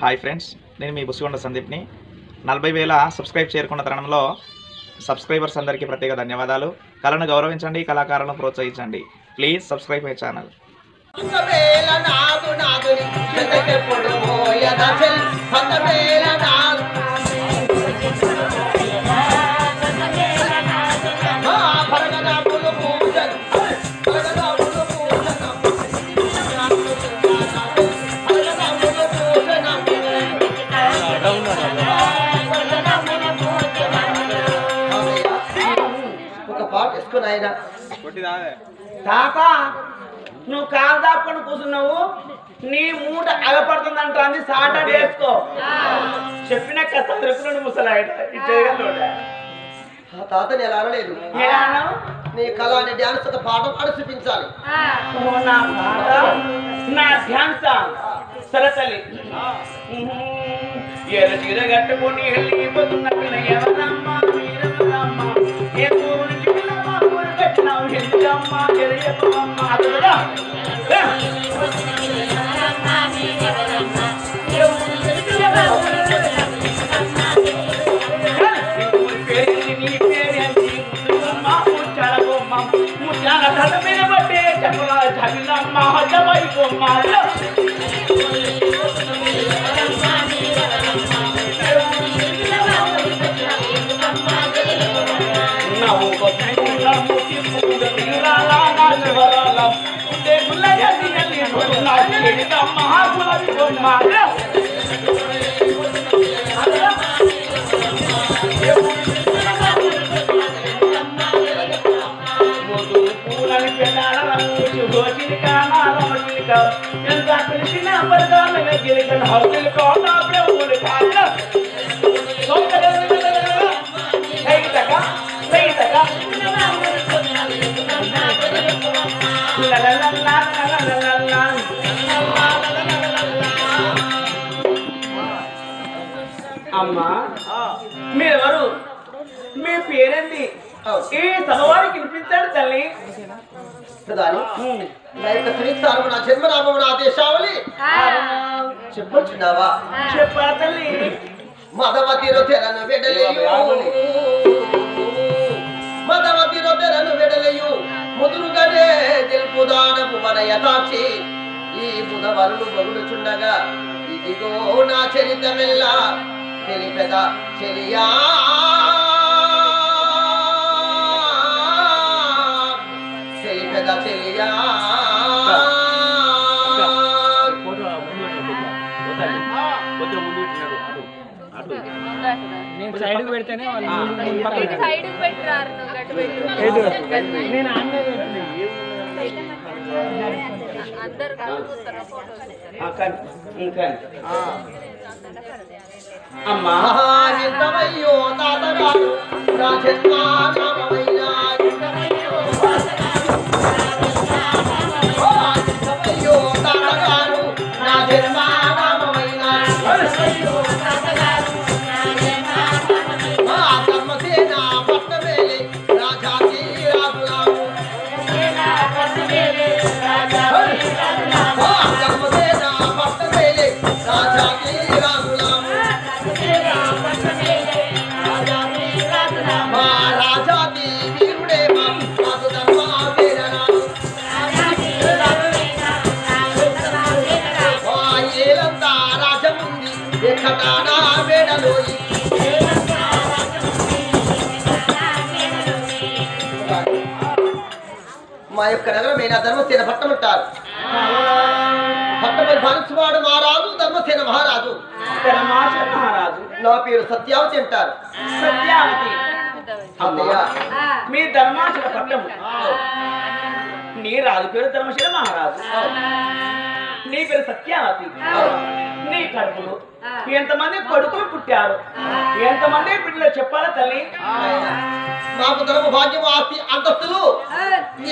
Hi friends నేను మీ బుసిగొండ సందీప్ని. నలభై వేల సబ్స్క్రైబ్ చేరుకున్న తరుణంలో సబ్స్క్రైబర్స్ అందరికీ ప్రత్యేక ధన్యవాదాలు. కళను గౌరవించండి కళాకారులను ప్రోత్సహించండి. ప్లీజ్ సబ్స్క్రైబ్ మై ఛానల్ ఒకవేళ తాత నువ్వు కాలు దాపుకొని కూర్చున్నావు నీ మూట అగపడుతుందంట అంది సాటర్డే వేసుకో. చెప్పిన కథ దొరుకుతున్నాడు ముసలాయట ఇచ్చేయగలడు ఆ తాతని ఎలా అనలేదు. నీ కళాని డ్యాన్స్ ఒక పాట పాడి చూపించాలి. నా పాట నా ధ్యాన్స సరే తల్లి. ఎర్ర చీర కట్టుకొని వెళ్ళిపోతున్న పిల్ల ఎవరమ్మ? కట్టినావు ఎందుకమ్మ తెలియకమ్మ అదరా మహాకుల పూలని Hold it, hold it, hold it. అమ్మా మీరెవరు? మీ పేరేంటి? ఈ సభవారికి వినిపించాడు తల్లి? నా శ్రీస్థానము నా దేశావళి చెప్పొచ్చున్నావా? చెప్పా తల్లి? మదవతి రొతెరను వెడలేయు. మదవతి రొతెరను వెడలేయు. ముదురుగానే తెలుపుదానపు మన యథాక్షి ఈ బుధవరుడు బగుడుచుండగా ఇదిగో నా చరితమెల్ల తెలిపెద చెలియా తెలిపెద చెలియా సైడ్ పెడితేనే వాళ్ళు సైడ్ పెట్టరారు నువ్వు నేను అమ్మా మహానితమయ్యో తాతగారు మా యొక్క నగరమైన ధర్మసేన పట్టం ఉంటారు. పట్టమని భావించువాడు మహారాజు ధర్మసేన మహారాజు ధర్మాశ నా పేరు సత్యావతి అంటారు. సత్యావతి. మీ ధర్మాశల పట్టము నీ రాజు పేరు ధర్మశిల మహారాజు. నీ పేరు సత్యావతి. నీ కడుపులు. ఎంతమంది కొడుకులు పుట్టారు? ఎంతమంది బిడ్డలు చెప్పాలా తల్లి? నాకు ధర్మ భాగ్యం ఆస్తి అంతస్తులు.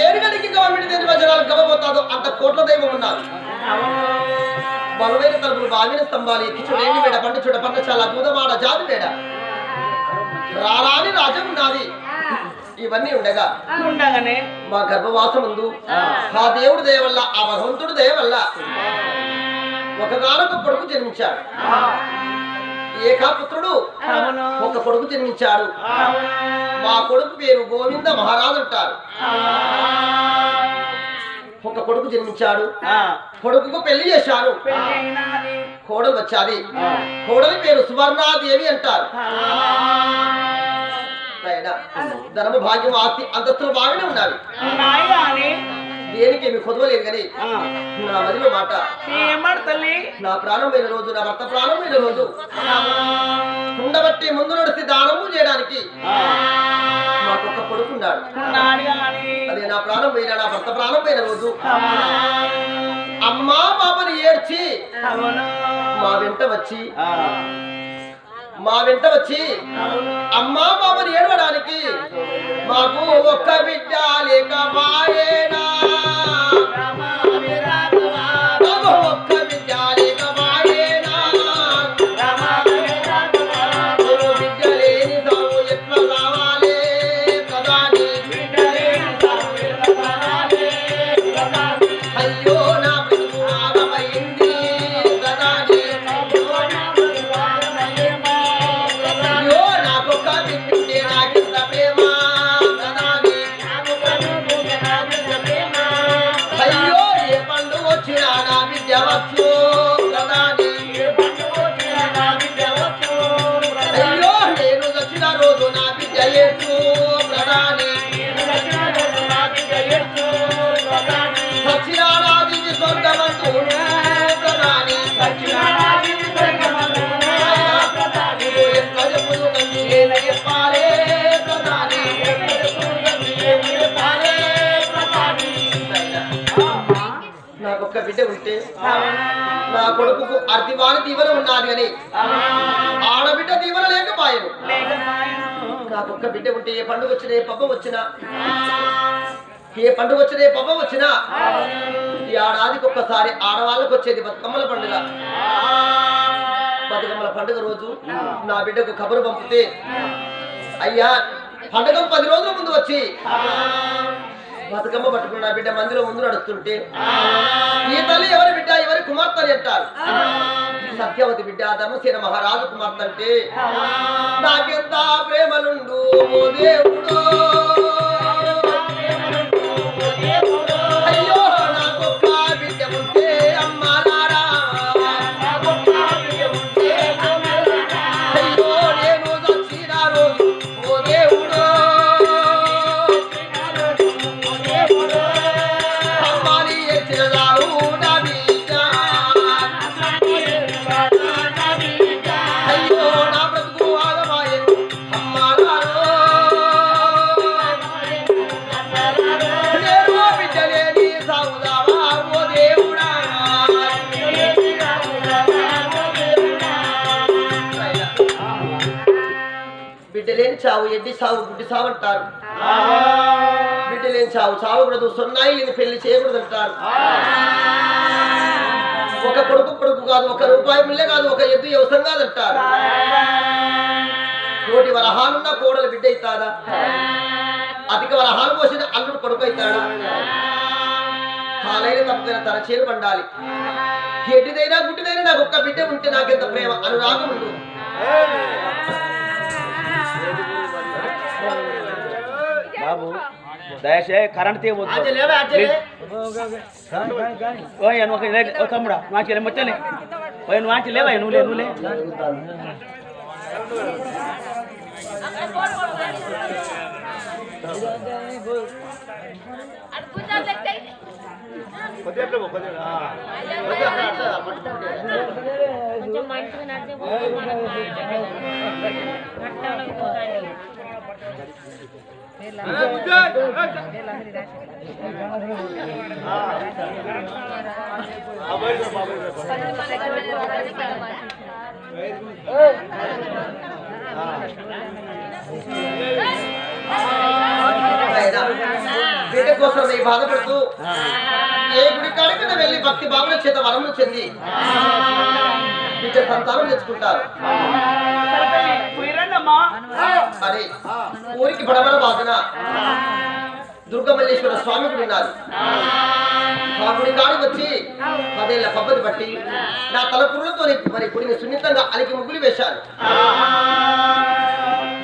ఏడుగడికి గవర్నమెంట్ దేని వచనాలు గమపోతాదో అంత కోట్ల దైవం ఉన్నారు. బలమైన తలుపులు బాగిన స్తంభాలు ఎక్కి చూడండి మేడ పండు చూడ పండు చాలా దూదమాడ జాతి మేడ. రారాని రాజ్యం ఉన్నది ఇవన్నీ ఉండగా ఉండగానే. మా గర్భవాసం ముందు ఆ దేవుడి దయ వల్ల ఆ భగవంతుడి దయ వల్ల ఒకగానొక కొడుకు జన్మించాడు. ఏకాపుత్రుడు ఒక కొడుకు జన్మించాడు. మా కొడుకు పేరు గోవింద మహారాజు అంటారు. ఒక కొడుకు జన్మించాడు. కొడుకుకు పెళ్ళి చేశారు. కోడలు వచ్చాది. కోడలి పేరు సువర్ణాదేవి అంటారు. ధనము భాగ్యం ఆస్తి అంతస్తులు బాగానే ఉన్నవి. దేనికి ఏమి కొదవలేదు కానీ నా మదిలో మాట. నా ప్రాణమైన రోజు నా భర్త ప్రాణమైన రోజు. ఉండబట్టి ముందు నడిచి దానము చేయడానికి. కొడుకున్నాడు అదే నా ప్రాణం పోయిన నా భర్త ప్రాణం పోయిన రోజు. అమ్మా బాబని ఏడ్చి మా వెంట వచ్చి మా వెంట వచ్చి అమ్మా బాబని ఏడవడానికి మాకు ఒక్క బిడ్డ లేక మాయేనా బిడ్డ ఉంటే నా కొడుకుకు అర్థివాని దీవెన ఉన్నది అని. ఆడబిడ్డ దీవెన లేకపోయాను. నాకొక్క బిడ్డ ఉంటే ఏ పండుగ వచ్చినా ఏ పబ్బ వచ్చినా ఏ పండుగ వచ్చినా ఏ పబ్బ వచ్చినా ఈ ఆడాదికి ఒక్కసారి ఆడవాళ్ళకి వచ్చేది బతుకమ్మల పండుగ. బతుకమ్మల పండుగ రోజు నా బిడ్డకు కబురు పంపితే అయ్యా పండుగ పది రోజుల ముందు వచ్చి బతుకమ్మ పట్టుకున్న బిడ్డ మందిలో ముందు నడుస్తుంటే ఈ తల్లి ఎవరి బిడ్డ? ఎవరి కుమార్తె? అని అంటారు. సత్యవతి బిడ్డ ధర్మసేన మహారాజు కుమార్తె అంటే నాకెంత ప్రేమలుండు ఓ దేవుడు! ఎడ్డి సావు గుడ్డి సావు అంటారు. బిడ్డ లేని చావు చావకూడదు సున్నాయి లేని పెళ్ళి చేయకూడదు అంటారు. ఒక కొడుకు కొడుకు కాదు ఒక రూపాయి మిల్లే కాదు ఒక ఎద్దు వ్యవసాయం కాదంటారు కోటి వరహాలున్న కోడలు బిడ్డ అవుతాడా? అధిక వరహాలు పోసిన అల్లుడు కొడుకు అవుతాడా? కాలైన తప్పైన తన చేరు పండాలి. ఎడ్డిదైనా గుడ్డిదైనా నాకు ఒక్క బిడ్డ ఉంటే నాకెంత ప్రేమ? అనురాగం ఉండు. బాబు దయచేసి కరెంట్ తీయవద్దు ఓయ్ నువ్వు ఒక లైట్- ఓ తమ్ముడా వాంచి మొత్తలే ఓయ్ నువ్వు వాంచి లేవా నువ్వు లే నువ్వు లే అది భుజాలు ఎత్తాయి. కొంచెం మంచిగా నడిచే ఆయన బిడ్డ కోసం నీ బాధపడుతూ ఏ గుడి కాడికి వెళ్ళి భక్తి భావన చేత వరములు చెంది బిడ్డ సంతానం తెచ్చుకుంటారు. పోయిరండమ్మా మరి ఊరికి బడబల వాదన దుర్గమల్లేశ్వర స్వామి గుడి ఉన్నారు ఆ గుడి కాడికి వచ్చి పదేళ్ళ పబ్బతి బట్టి నా తలపురులతో మరి గుడిని సున్నితంగా అలికి ముగ్గులు వేశారు.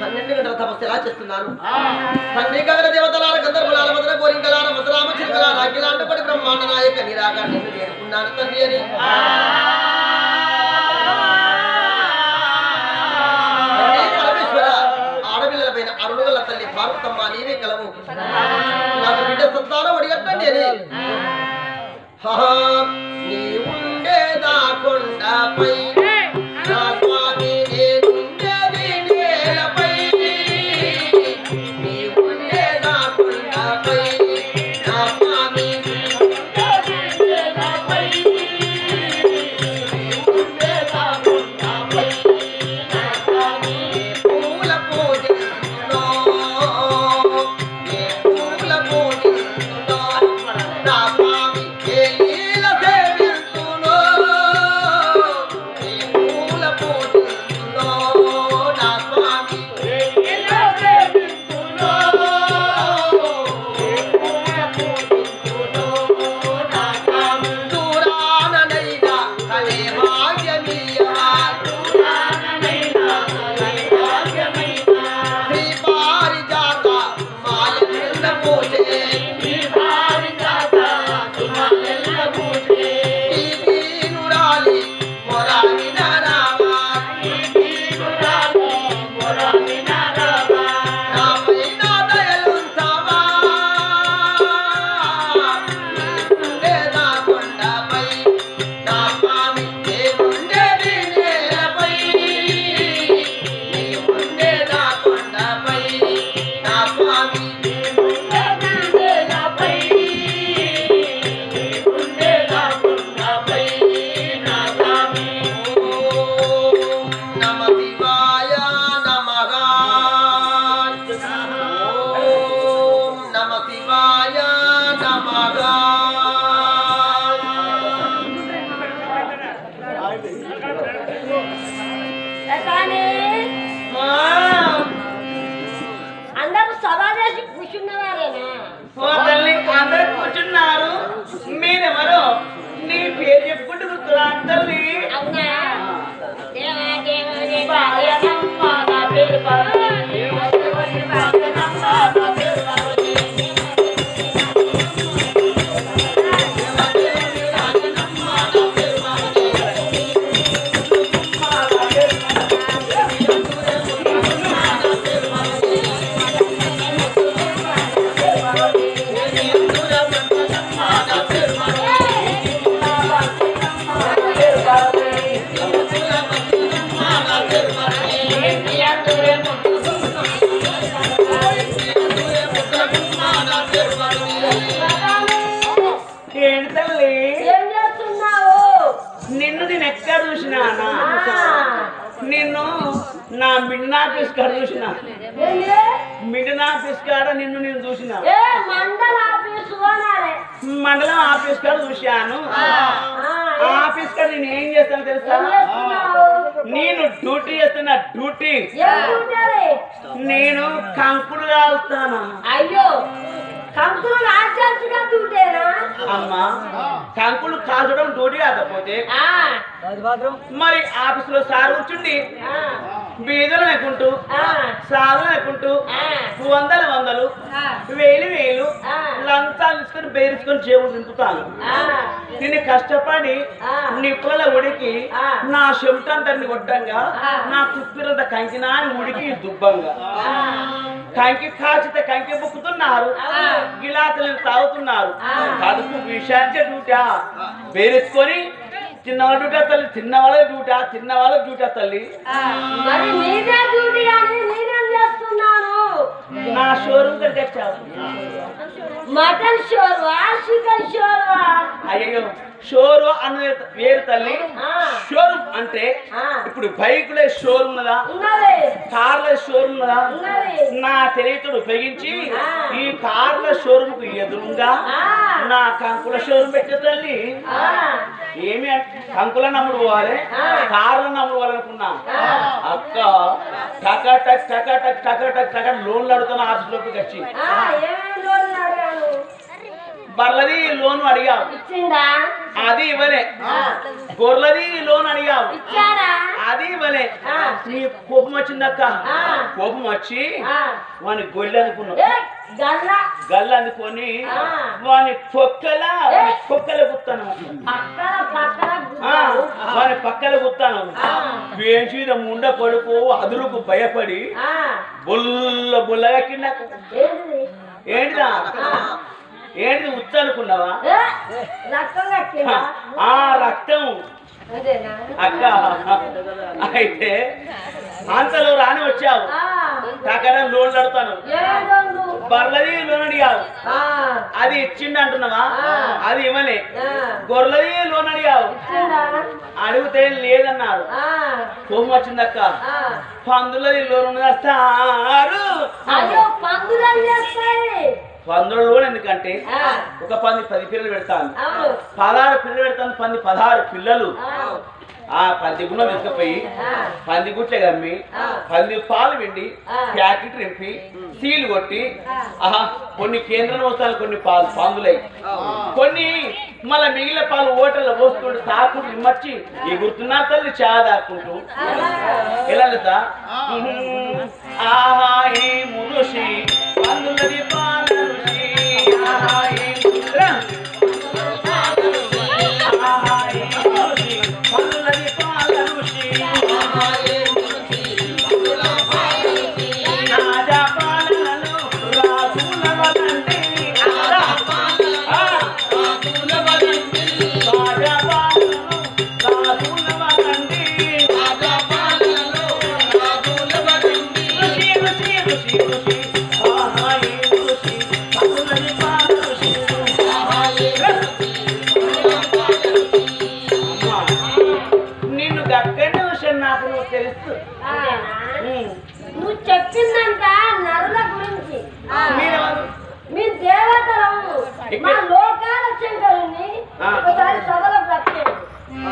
పన్నెండు గంటల తపస్సు ఎలా చేస్తున్నాను తండ్రి గగన దేవతలాల గంధర్వులాల మదన గోరింకలాల మధురామ చిరుకలాల అఖిలాంటపడి బ్రహ్మాండ నాయక నిరాకార నిన్ను తండ్రి అని. పార్వతమ్మ నీవే కలవు. నాకు బిడ్డ సంతానం అడిగట్టండి నీ ఉండేదా కొండపై నా మిడ్ ఆఫీస్ కాడ చూసిన. ఏంది? మిడ్ ఆఫీస్ కాడ నిన్ను నేను చూసిన. ఏ మండల ఆఫీసు కాడ చూశాను. ఆఫీస్ కాడ నేను ఏం చేస్తాను తెలుసా? నేను డ్యూటీ చేస్తున్నా డ్యూటీ. నేను కంకుడు కాలుస్తాను అయ్యో కంకులు అమ్మా కంకులు కాల్చడం డ్యూటీ కాకపోతే ఆ, మరి ఆఫీస్లో సార్ కూర్చుండి బీదలు సార్లు లేకుంటూ ఆ, వందల వందలు వేలు వేలు. లంచాలు తీసుకొని బేరించుకొని చేవులు నింపుతాను ఆ, నేను కష్టపడి. నిప్పుల ఉడికి. నా చెమటంతరిని కొట్టంగా. నా తుప్పిరంత కంకినా ఉడికి దుబ్బంగా కంకి కాచితే కంకి బుక్కుతున్నారు ఆ. గిలాసులను తాగుతున్నారు. కడుపు విషాంచే డ్యూటా బేరేసుకొని చిన్నవాళ్ళ డ్యూటా తల్లి చిన్నవాళ్ళ డ్యూటా చిన్నవాళ్ళ డ్యూటా తల్లి. మరి డ్యూటీ నేనేం చేస్తున్నాను నా షోరూమ్ కంటే చాలు మటన్ షోర్వా అయ్యో షోరూ అన్న వేరు తల్లి. షోరూమ్ అంటే. ఇప్పుడు బైకులే షోరూమ్ ఉన్నది కార్ల షోరూమ్ ఉన్నది నా తెలియతుడు ఉపయోగించి. ఈ కార్ల షోరూమ్కు ఎదురుగా. నా కంకుల షోరూమ్ పెట్టే తల్లి ఏమి కంకుల నమ్ముడు పోవాలి. కార్ల నమ్ముడు పోవాలనుకున్నా. అక్క టకా టక్ టకా టక్ టకా టక్ టకా లోన్లు అడుగుతున్న ఆఫీస్లోకి వచ్చి బర్లది లోను ఇచ్చిందా అది ఇవ్వలే ఆ. గొర్రెలది లోన్ ఇచ్చారా అది ఇవ్వలే. నీ కోపం వచ్చిందక్క. కోపం వచ్చి. వాని గొల్లి అనుకున్నావు గల్ల అందుకొని. వాని పొక్కల వాని పొక్కల గుత్తాను. వాని పక్కల గుత్తాను. వేసిన ముండ కొడుకు అదురుకు భయపడి. బుల్ల బుల్లగా కింద ఏంటిది ఏంటిది ఉచ్చ అనుకున్నావా? ఆ రక్తం. అక్క అయితే అంతలో రాని వచ్చావు. ఆ. కాకడ లోన్ కడతాను ఏడొండు. బర్లది లోన్ అడిగావు. అది ఇచ్చిండు అంటున్నావా. అది ఇవ్వలే. గొర్రెలది లోన్ అడిగావు. అడిగితే లేదన్నారు. కోపం వచ్చిందక్క ఆ. పందులది లోన్ ఉన్నదా లోన్ ఎందుకంటే ఆ. ఒక పంది పది పిల్లలు పెడతాను అవును పదహారు పిల్లలు పెడతాను పంది పదహారు పిల్లలు ఆ. ఆ పంది గుణం తీసుకుపోయి ఆ. పంది గుట్లే కమ్మి ఆ. పంది పాలు వెండి ఆ. ప్యాకెట్ నింపి సీలు కొట్టి. ఆహా కొన్ని కేంద్రం వస్తాను కొన్ని పాలు పందులై కొన్ని మళ్ళీ మిగిలిన పాలు ఓటల్లో పోసుకుంటూ తాకుంటూ ఇమ్మచ్చి ఈ గుర్తున్నా తల్లి చా దాక్కుంటూ ఎలా లేదా? ఆహా ఏ మురుషి పందులది పాల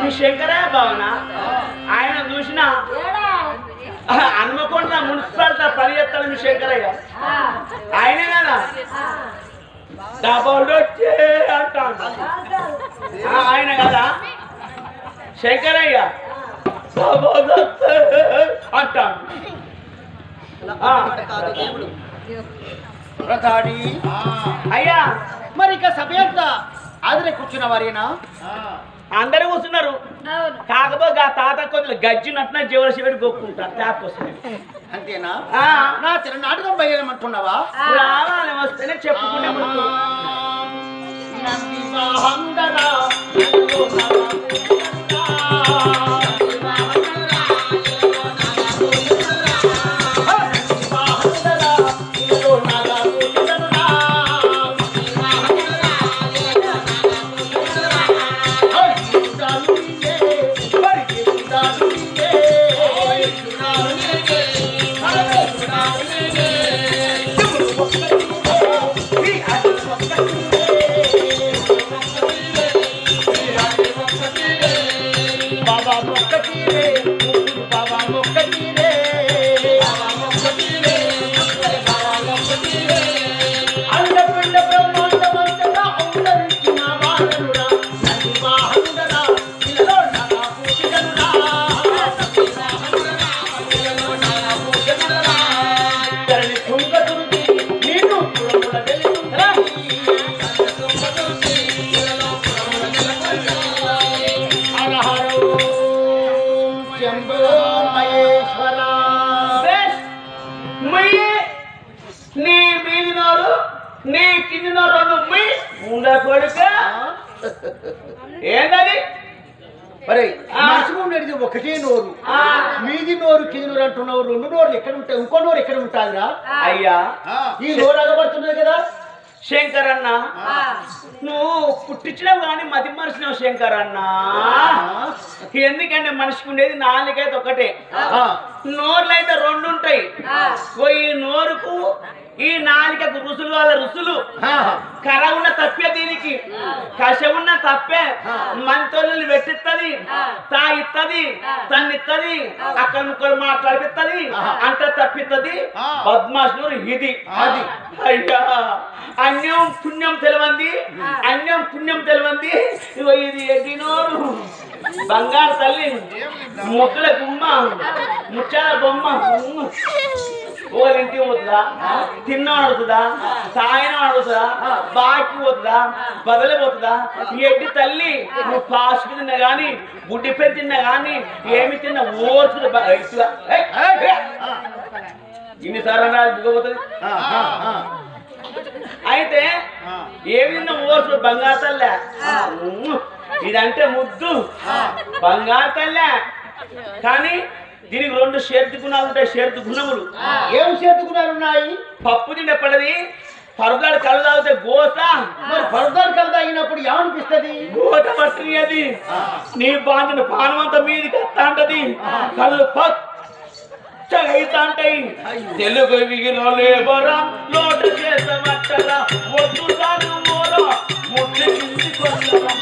శంకరయ్య భావన. ఆయన చూసిన ఏడా? హనుమకొండ మున్సిపాలిటీ పని చేస్తాడు మీ శంకరయ్య. ఆ, ఆయనే కదా? డబల్ అంటాడు. ఆయన కదా? శంకరయ్య. అంటాడు. అయ్యా మరి ఇక సభ యొక్క ఆదిరే కూర్చున్న వారేనా? అందరూ కూర్చున్నారు. అవును. కాకపోతే ఆ తాత కొద్దిగా గజ్జినట్టున జీవన శివుడు గొక్కుంటారు ట్యాప్ వస్తుంది అంతేనా? ఆ, నా చిన్న నాటకం బయలుమంటున్నావా రావాలి వస్తేనే చెప్పుకునే శంభో మహేశ్వర. నీ మీది నోరు నీ కింది నోరు రెండు ముయ్యి ఉండ కొడుక ఏంటది మరి ఉండేది ఒకటే నోరు. ఆ. మీది నోరు కింది నోరు అంటున్నావు రెండు నోరులు ఎక్కడ ఉంటాయి? ఇంకో నోరు ఎక్కడ ఉంటాదిరా? అయ్యా. ఈ నోరు అగబడుతున్నది కదా. శంకరన్న. ఆ, నువ్వు పుట్టించినావు కానీ మతి మనిషినావు శంకరన్న. ఎందుకంటే మనిషికి ఉండేది నాలుగైతే ఒకటే. నోర్లు అయితే రెండు ఉంటాయి ఈ నోరుకు ఈ నాలికకు రుసులు వాళ్ళ రుసులు. కర ఉన్న తప్పే దీనికి. కష ఉన్న తప్పే మంతోళ్ళు పెట్టిత్తది తాగిత్తది తన్నిత్తది అక్కడ ముక్కలు మాట్లాడిపిత్తది అంట తప్పిత్తది. పద్మాష్నూరు ఇది అది. అయ్యా. అన్యం పుణ్యం తెలివంది అన్యం పుణ్యం తెలివంది. ఇగో ఇది ఎడ్డినోరు. బంగారు తల్లి ముక్కల గుమ్మ ముచ్చాల బొమ్మ. ఓరింటికి పోతుందా? తిన్నా అడుగుతుందా తాగిన అడుగుతుందా బాకి పోతుందా? బదలిపోతుందా ఈ ఎడ్డి తల్లి నువ్వు పాసుకు తిన్నా గాని గుడ్డి పెన్ తిన్నా గాని ఏమి తిన్నా ఓర్చుడు ఇన్నిసార్లు రా దిగబోతుంది? అయితే ఏమి తిన్నా ఓర్చుడు బంగారు తల్లే? ఇదంటే ముద్దు. బంగారు తల్లే. కానీ దీనికి రెండు షేర్తి గుణాలు ఉంటాయి షేర్తి గుణములు. ఏం చేతుకున్నారు ఉన్నాయి? పప్పు తిండపడది పరుగాడు కళ్ళు తాగితే గోత మరి పరదాలు కలద అయినప్పుడు ఏమనిపిస్తుంది? గోత పట్టినది అది. నీ బాంచిన పానమంత మీదకి వస్తా ఉంటది కళ్ళు ఉంటాయి తెలుగు విగిరలేబరా లోట చేసమట్టరా ముట్టు కింది కొట్టరా